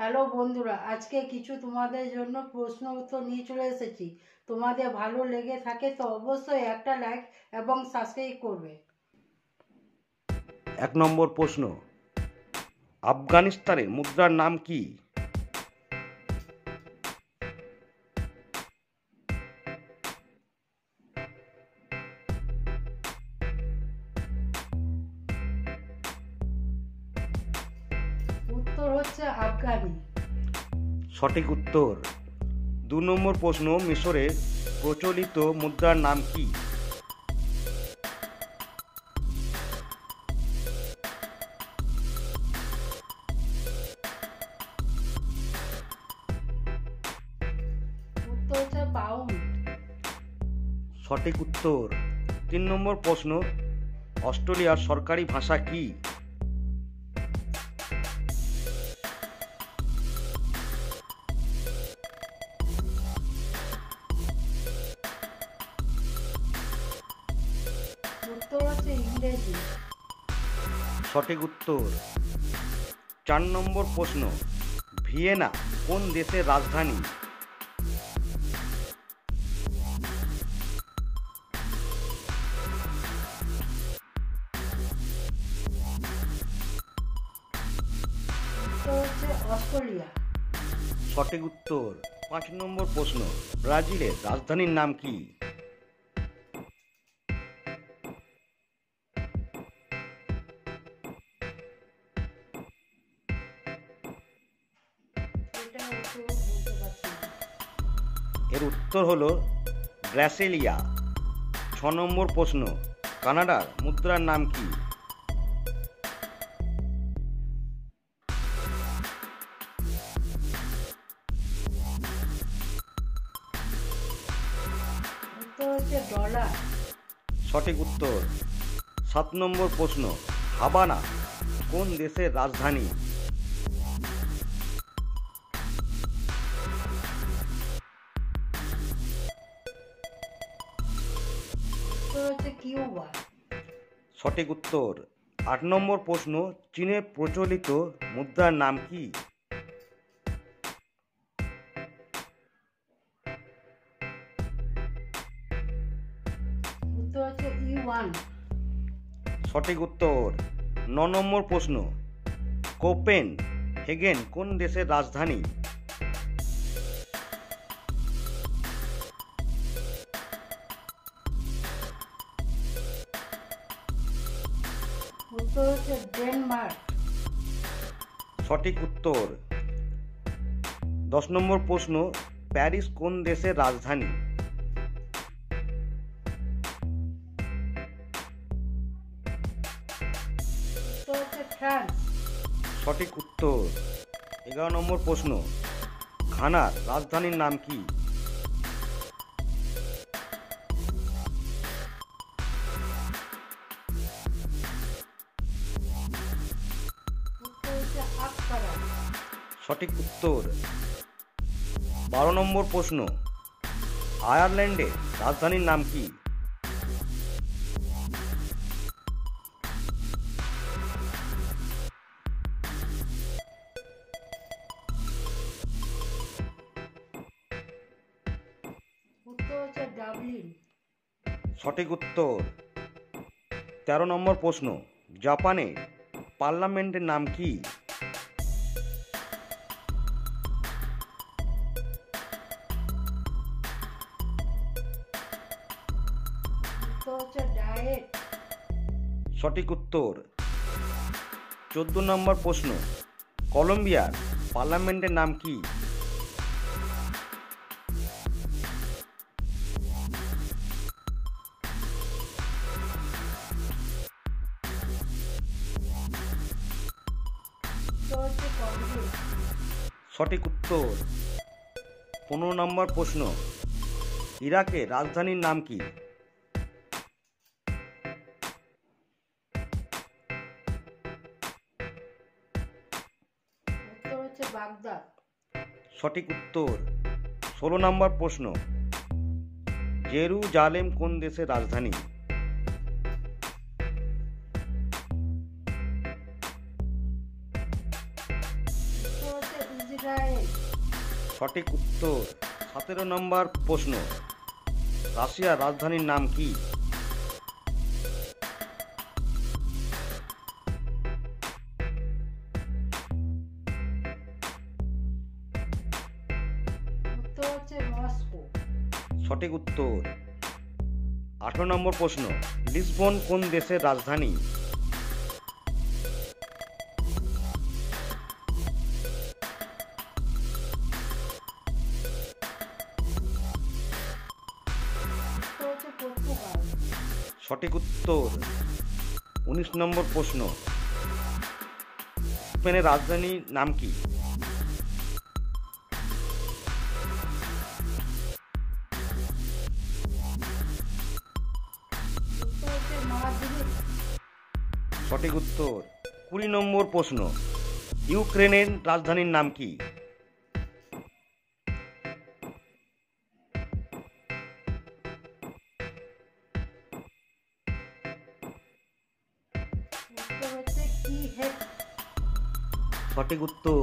Hello বন্ধুরা, আজকে কিছু তোমাদের জন্য প্রশ্ন উত্তর নিয়ে চলে এসেছি। তোমাদের ভালো লেগে থাকে তো অবশ্যই একটা লাইক এবং সাবস্ক্রাইব করবে। এক নম্বর প্রশ্ন আফগানিস্তানের মুদ্রার নাম কি? উত্তর হচ্ছে আফগানি। সঠিক উত্তর। দু নম্বর প্রশ্ন মিশরের প্রচলিত মুদ্রার নাম কি? সঠিক উত্তর। তিন নম্বর প্রশ্ন অস্ট্রেলিয়ার সরকারি ভাষা কি? উত্তর হচ্ছে ইংরেজি সঠিক উত্তর। চার নম্বর প্রশ্ন, ভিয়েনা কোন দেশের রাজধানী? অস্ট্রেলিয়া সঠিক উত্তর। পাঁচ নম্বর প্রশ্ন, ব্রাজিলের রাজধানীর নাম কি? এর উত্তর হলো ব্রাসেলিয়া ছ নম্বর প্রশ্ন কানাডার মুদ্রার নাম কি? সঠিক উত্তর সাত নম্বর প্রশ্ন হাবানা কোন দেশের রাজধানী? উত্তর হচ্ছে কিউবা সঠিক উত্তর। আট নম্বর প্রশ্ন চীনের প্রচলিত মুদ্রার নাম কি? উত্তর হচ্ছে ইউয়ান সঠিক উত্তর। ন নম্বর প্রশ্ন কোপেন হেগেন কোন দেশের রাজধানী? উত্তর হচ্ছে ডেনমার্ক সঠিক উত্তর। দশ নম্বর প্রশ্ন প্যারিস কোন দেশের রাজধানী? সঠিক উত্তর। এগারো নম্বর প্রশ্ন ঘানার রাজধানীর নাম কি? সঠিক উত্তর। বারো নম্বর প্রশ্ন আয়ারল্যান্ডের রাজধানীর নাম কি? সঠিক উত্তর। তেরো নম্বর প্রশ্ন জাপানে পার্লামেন্টের নাম কি? সঠিক উত্তর। চোদ্দ নম্বর প্রশ্ন, কলম্বিয়ার পার্লামেন্টের নাম কি? সঠিক উত্তর। পনেরো নম্বর প্রশ্ন, ইরাকের রাজধানীর নাম কি? সঠিক উত্তর, ষোলো নম্বর প্রশ্ন। জেরুজালেম কোন দেশের রাজধানী? সঠিক উত্তর, সতেরো নম্বর প্রশ্ন। রাশিয়ার রাজধানীর নাম কি? সঠিক উত্তর। আঠারো নম্বর প্রশ্ন, লিসবন কোন দেশের রাজধানী? সঠিক উত্তর, উনিশ নম্বর প্রশ্ন, স্পেনের রাজধানীর নাম কি? সঠিক উত্তর কুড়ি নম্বর প্রশ্ন ইউক্রেনের রাজধানীর নাম কি? সঠিক উত্তর